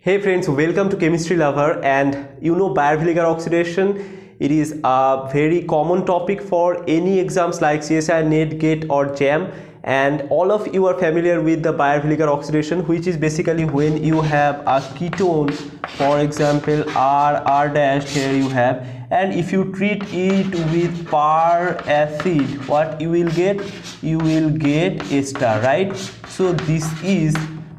Hey friends, welcome to Chemistry Lover and you know Baeyer-Villiger oxidation. It is a very common topic for any exams like CSIR, NET, GATE or JAM and all of you are familiar with the Baeyer-Villiger oxidation which is basically when you have a ketone for example R, R dash here you have and if you treat it with per acid what you will get you will get ester right so this is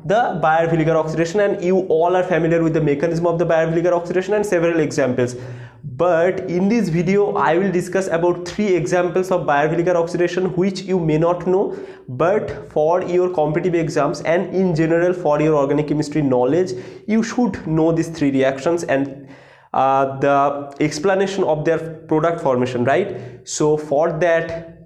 the Baeyer-Villiger oxidation and you all are familiar with the mechanism of the Baeyer-Villiger oxidation and several examples. But in this video I will discuss about three examples of Baeyer-Villiger oxidation which you may not know but for your competitive exams and in general for your organic chemistry knowledge you should know these three reactions and uh, the explanation of their product formation right? So for that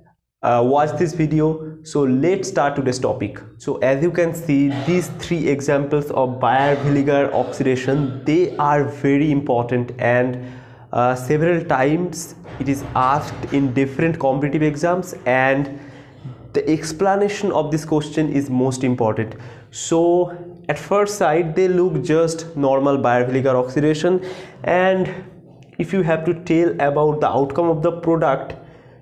uh, watch this video. So let's start today's topic. So as you can see these three examples of Baeyer-Villiger oxidation they are very important and uh, several times it is asked in different competitive exams and the explanation of this question is most important. So at first sight they look just normal Baeyer-Villiger oxidation and if you have to tell about the outcome of the product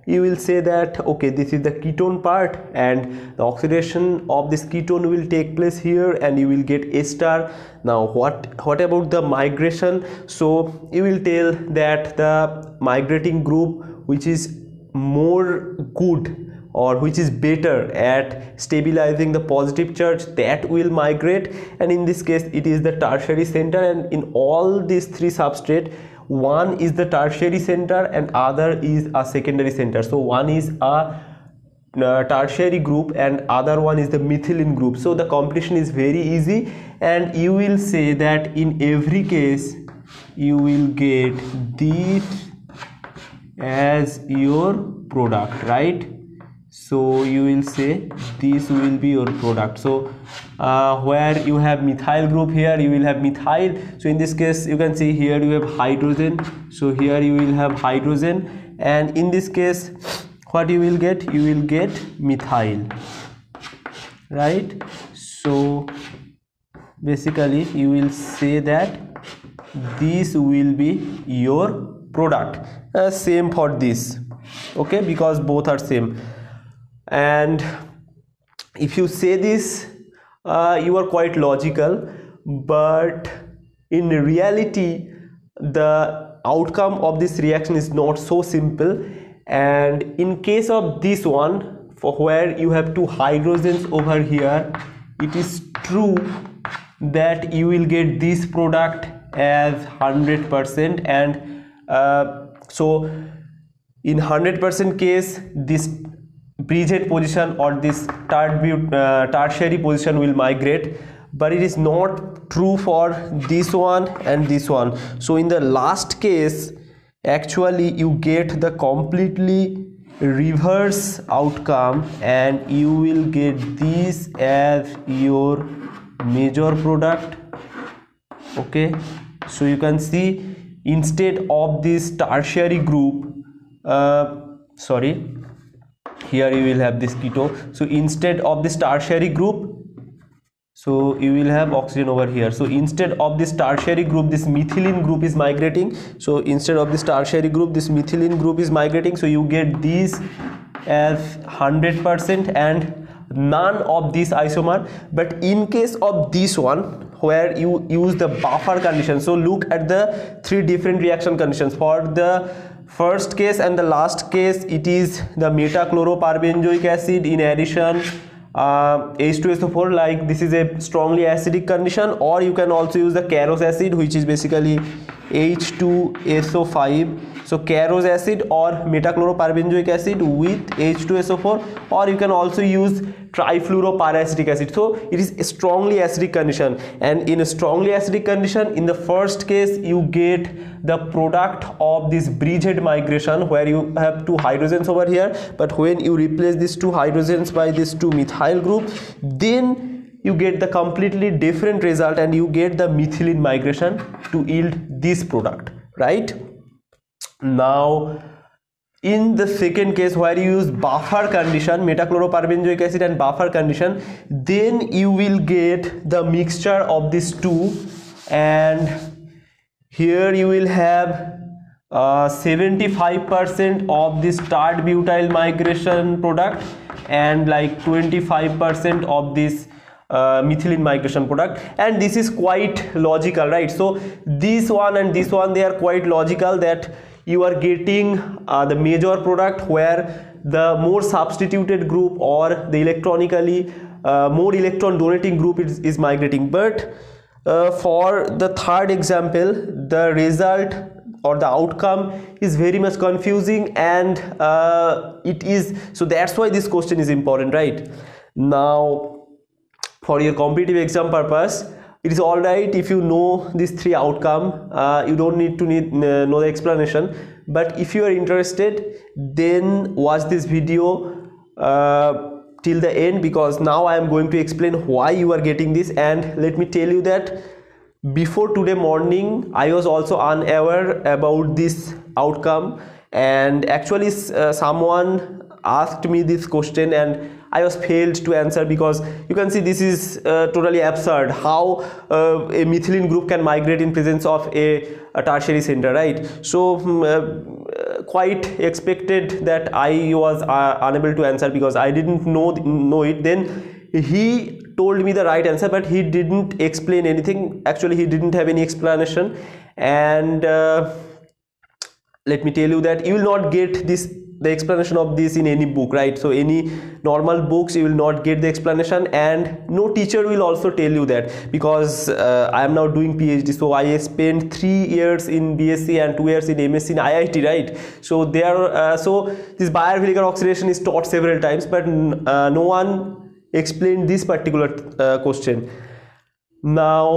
you will say that okay this is the ketone part and the oxidation of this ketone will take place here and you will get ester now what what about the migration? So you will tell that the migrating group which is more good or which is better at stabilizing the positive charge that will migrate. And in this case it is the tertiary center and in all these three substrate one is the tertiary center and other is a secondary center. So one is a uh, tertiary group and other one is the methylene group. So the competition is very easy and you will say that in every case you will get this as your product right so you will say this will be your product. So uh, where you have methyl group here you will have methyl. So in this case you can see here you have hydrogen. So here you will have hydrogen. And in this case what you will get? You will get methyl. Right? So basically you will say that this will be your product. Uh, same for this. Okay? Because both are same and if you say this uh, you are quite logical but in reality the outcome of this reaction is not so simple. And in case of this one for where you have two hydrogens over here it is true that you will get this product as 100% and uh, so in 100% case this bridgehead position or this uh, tertiary position will migrate but it is not true for this one and this one. So in the last case actually you get the completely reverse outcome and you will get this as your major product. Okay? So you can see instead of this tertiary group uh, sorry here you will have this keto. So instead of this tertiary group so you will have oxygen over here. So instead of this tertiary group this methylene group is migrating. So instead of this tertiary group this methylene group is migrating. So you get these as 100% and none of this isomer. But in case of this one where you use the buffer condition so look at the three different reaction conditions. For the first case and the last case it is the metachloroperbenzoic acid in addition uh, H2SO4 like this is a strongly acidic condition or you can also use the Caro's acid which is basically H2SO5 so Caro's acid और metachloroperbenzoic acid with H2SO4 और you can also use trifluoroperacetic acid so it is strongly acidic condition and in strongly acidic condition in the first case you get the product of this bridged migration where you have two hydrogens over here but when you replace this two hydrogens by this two methyl group then you get the completely different result and you get the methylene migration to yield this product right now in the second case where you use buffer condition metachloroperbenzoic acid and buffer condition then you will get the mixture of these two. And here you will have 75% uh, of this tert butyl migration product and like 25% of this uh, methylene migration product. And this is quite logical right? So this one and this one they are quite logical that you are getting uh, the major product where the more substituted group or the electronically uh, more electron donating group is, is migrating. But uh, for the third example the result or the outcome is very much confusing and uh, it is so that's why this question is important right? Now for your competitive exam purpose it is all right if you know these three outcome. Uh, you don't need to need uh, know the explanation. But if you are interested then watch this video uh, till the end because now I am going to explain why you are getting this. And let me tell you that before today morning I was also unaware about this outcome. And actually uh, someone asked me this question and I was failed to answer because you can see this is uh, totally absurd how uh, a methylene group can migrate in presence of a, a tertiary center right? So um, uh, quite expected that I was uh, unable to answer because I didn't know know it. Then he told me the right answer but he didn't explain anything. Actually he didn't have any explanation. And uh, let me tell you that you will not get this the explanation of this in any book right? So any normal books you will not get the explanation and no teacher will also tell you that because uh, i am now doing phd so i spent 3 years in bsc and 2 years in msc in iit right? So there uh, so this baeyer villiger oxidation is taught several times but uh, no one explained this particular uh, question. Now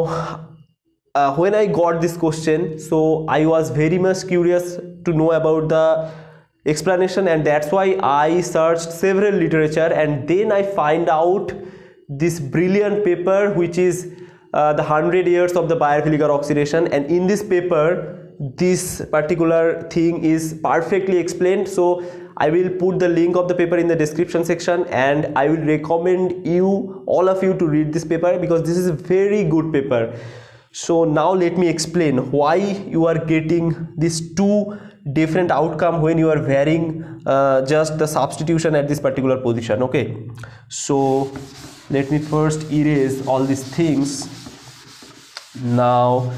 uh, when i got this question so i was very much curious to know about the explanation and that's why I searched several literature and then I find out this brilliant paper which is uh, the 100 years of the Baeyer-Villiger oxidation and in this paper this particular thing is perfectly explained. So I will put the link of the paper in the description section and I will recommend you all of you to read this paper because this is a very good paper. So now let me explain why you are getting these two different outcome when you are varying uh, just the substitution at this particular position okay? So let me first erase all these things. Now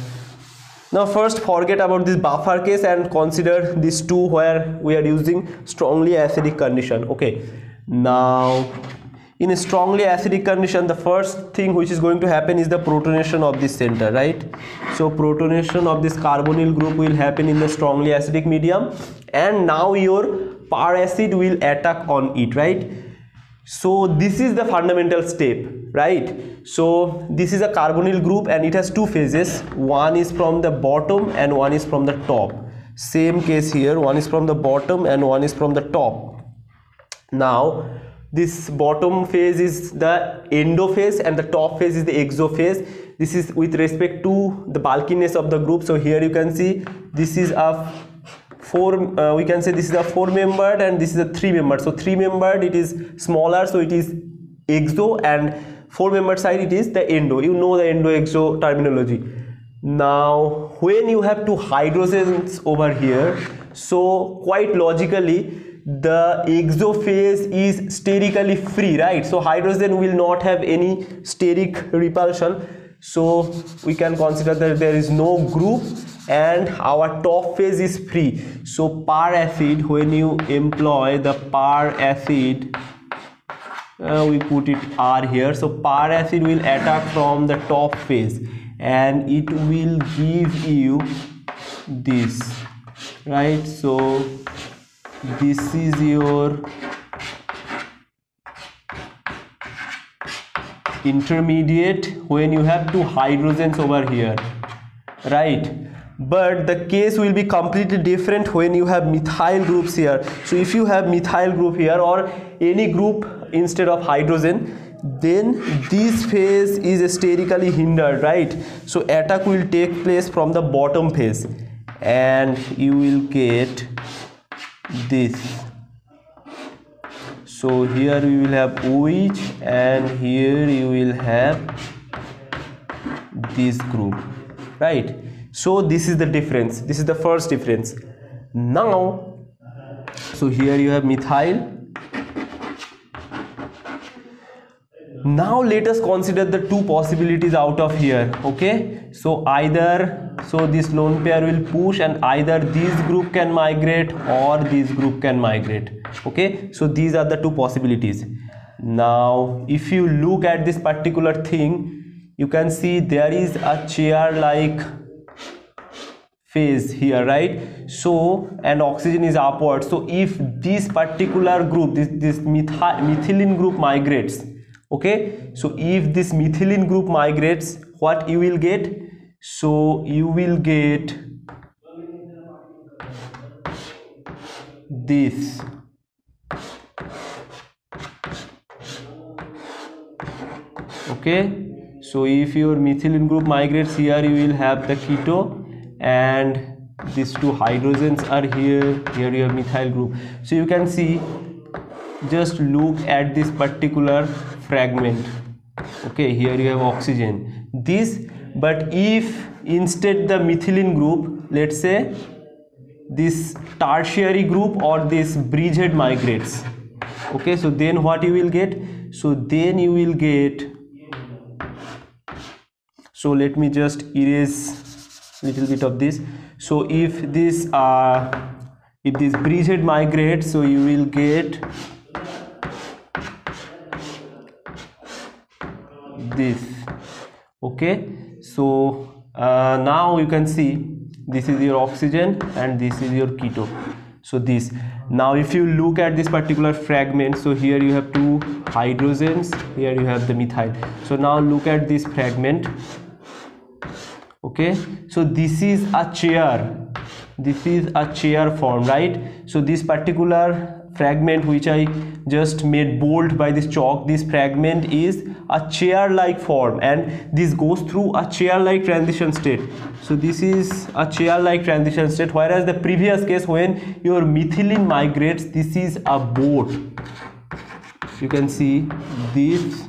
now first forget about this buffer case and consider these two where we are using strongly acidic condition okay? Now in a strongly acidic condition the first thing which is going to happen is the protonation of this center right? So protonation of this carbonyl group will happen in the strongly acidic medium and now your per acid will attack on it right? So this is the fundamental step right? So this is a carbonyl group and it has two phases. One is from the bottom and one is from the top. Same case here. One is from the bottom and one is from the top. Now this bottom phase is the endophase and the top phase is the exophase this is with respect to the bulkiness of the group. So here you can see this is a four uh, we can say this is a four membered and this is a three membered. So three membered it is smaller so it is exo and four membered side it is the endo. You know the endo exo terminology. Now when you have two hydrogens over here so quite logically the exophase is sterically free right? So hydrogen will not have any steric repulsion. So we can consider that there is no group and our top phase is free. So per acid when you employ the per acid uh, we put it R here. So per acid will attack from the top phase and it will give you this right? So this is your intermediate when you have two hydrogens over here right? But the case will be completely different when you have methyl groups here. So if you have methyl group here or any group instead of hydrogen then this phase is sterically hindered right? So attack will take place from the bottom phase and you will get this. So here we will have OH and here you will have this group right? So this is the difference. This is the first difference. Now so here you have methyl now let us consider the two possibilities out of here okay? So either so this lone pair will push and either this group can migrate or this group can migrate okay? So these are the two possibilities. Now if you look at this particular thing you can see there is a chair like phase here right? So and oxygen is upward. So if this particular group this this methylene group migrates okay? So if this methylene group migrates what you will get? So you will get this. Okay? So if your methylene group migrates here you will have the keto and these two hydrogens are here. Here your methyl group. So you can see just look at this particular fragment. Okay here you have oxygen. This but if instead the methylene group let's say this tertiary group or this bridgehead migrates. Okay so then what you will get? So then you will get so let me just erase little bit of this. So if this uh if this bridgehead migrates so you will get this. Okay? So uh, now you can see this is your oxygen and this is your keto. So this. Now if you look at this particular fragment so here you have two hydrogens here you have the methyl so now look at this fragment. Okay? So this is a chair. This is a chair form right? So this particular fragment which I just made bold by this chalk. This fragment is a chair like form and this goes through a chair like transition state. So this is a chair like transition state whereas the previous case when your methylene migrates this is a boat you can see this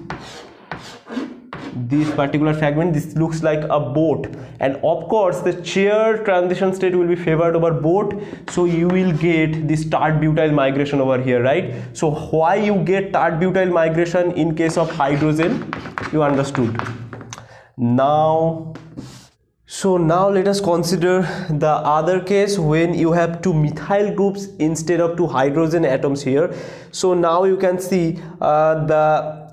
this particular fragment this looks like a boat. And of course the chair transition state will be favored over boat. So you will get this tert butyl migration over here right? So why you get tert butyl migration in case of hydrogen? You understood. Now so now let us consider the other case when you have two methyl groups instead of two hydrogen atoms here. So now you can see uh, the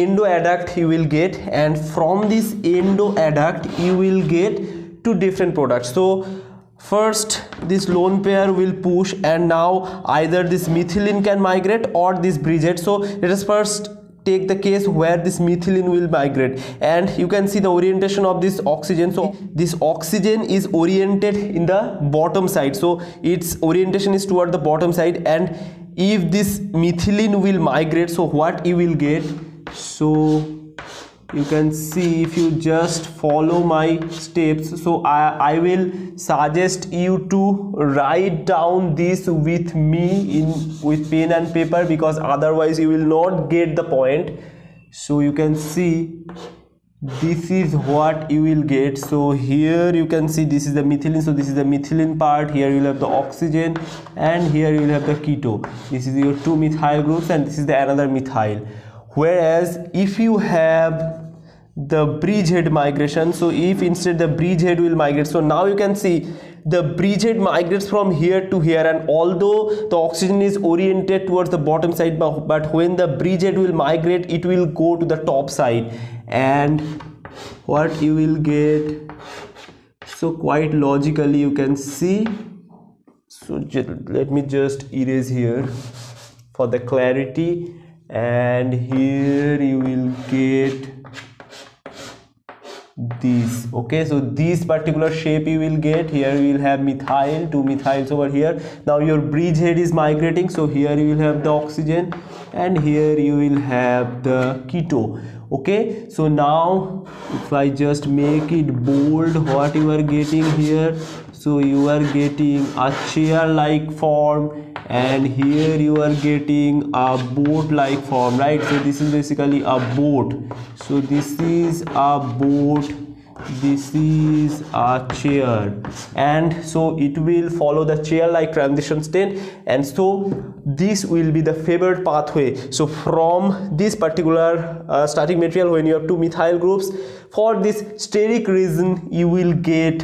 endoadduct you will get and from this endoadduct you will get two different products. So first this lone pair will push and now either this methylene can migrate or this bridgehead so let us first take the case where this methylene will migrate. And you can see the orientation of this oxygen. So this oxygen is oriented in the bottom side. So its orientation is toward the bottom side. And if this methylene will migrate so what you will get so you can see if you just follow my steps so I, I will suggest you to write down this with me in with pen and paper because otherwise you will not get the point. So you can see this is what you will get. So here you can see this is the methylene. So this is the methylene part. Here you will have the oxygen and here you will have the keto. This is your two methyl groups and this is the another methyl whereas if you have the bridgehead migration so if instead the bridgehead will migrate so now you can see the bridgehead migrates from here to here. And although the oxygen is oriented towards the bottom side but, when the bridgehead will migrate it will go to the top side. And what you will get so quite logically you can see. So let me just erase here for the clarity and here you will get this. Okay so this particular shape you will get. Here you will have methyl two methyls over here. Now your bridge head is migrating so here you will have the oxygen and here you will have the keto. Okay so now if i just make it bold what you are getting here? So you are getting a chair like form and here you are getting a boat like form right? So this is basically a boat. So this is a boat. This is a chair. And so it will follow the chair like transition state. And so this will be the favored pathway. So from this particular uh, starting material when you have two methyl groups for this steric reason you will get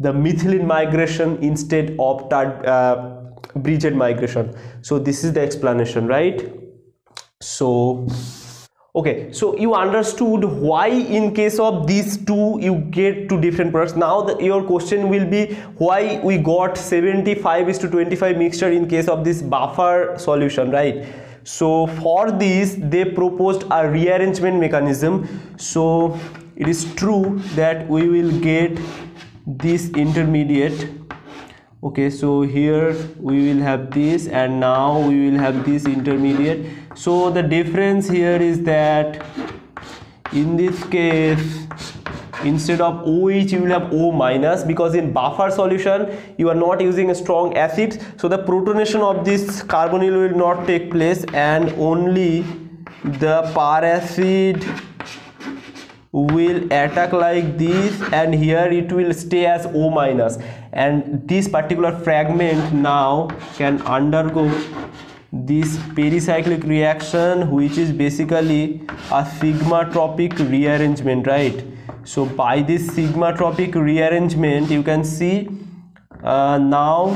the methylene migration instead of uh, bridged migration. So this is the explanation right? So okay. So you understood why in case of these two you get two different products. Now the, your question will be why we got 75 is to 25 mixture in case of this buffer solution right? So for this they proposed a rearrangement mechanism. So it is true that we will get this intermediate okay so here we will have this and now we will have this intermediate. So the difference here is that in this case instead of OH you will have O minus because in buffer solution you are not using a strong acid. So the protonation of this carbonyl will not take place and only the peracid will attack like this and here it will stay as O minus and this particular fragment now can undergo this pericyclic reaction which is basically a sigmatropic rearrangement right? So by this sigmatropic rearrangement you can see uh, now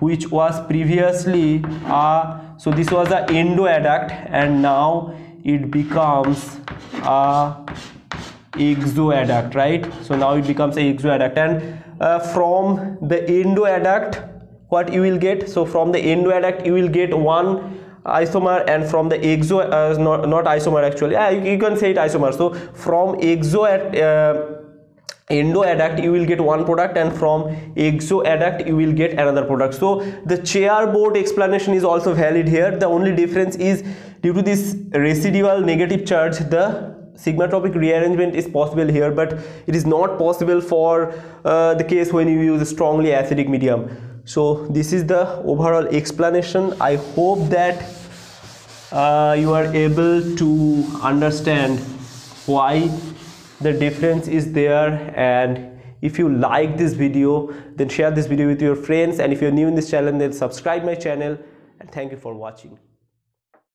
which was previously uh, so this was a endoadduct and now it becomes a exoadduct right? So now it becomes a exoadduct and uh, from the endoadduct what you will get? So from the endoadduct you will get one isomer and from the exo uh, not, not isomer actually. Uh, you, you, can say it isomer. So from exo at uh, endoadduct you will get one product and from exoadduct you will get another product. So the chair-boat explanation is also valid here. The only difference is due to this residual negative charge the sigmatropic rearrangement is possible here but it is not possible for uh, the case when you use a strongly acidic medium. So this is the overall explanation. I hope that uh, you are able to understand why the difference is there. And if you like this video then share this video with your friends. And if you're new in this channel then subscribe my channel. And thank you for watching